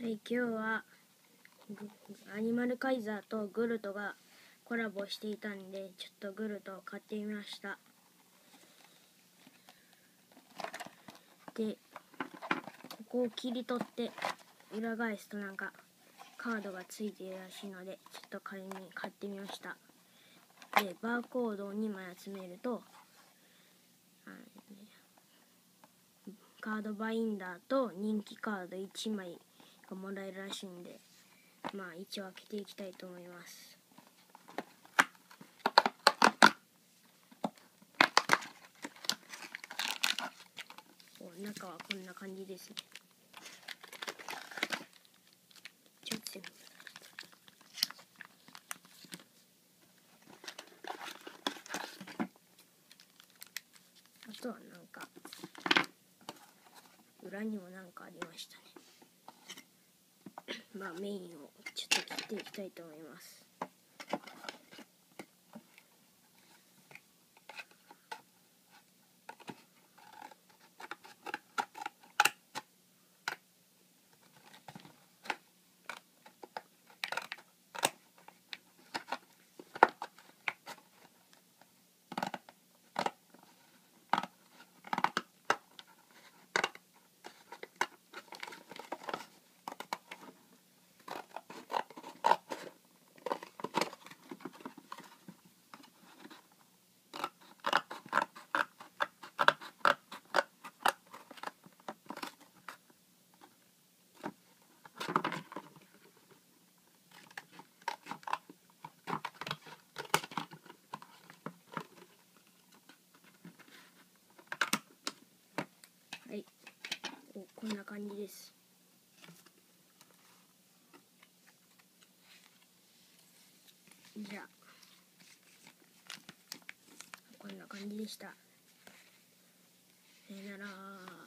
はい、今日はアニマルカイザーとグルトがコラボしていたんで、ちょっとグルトを買ってみました。で、ここを切り取って裏返すとなんかカードがついているらしいので、ちょっと仮に買ってみました。で、バーコードを2枚集めると、カードバインダーと人気カード1枚がもらえるらしいんでまあ一応開けていきたいと思います。お中はこんな感じですね。ちょっとあとはなんか裏にもなんかありましたね。まあメインをちょっと切っていきたいと思いますはいおこんな感じです。じゃあこんな感じでした。さよなら。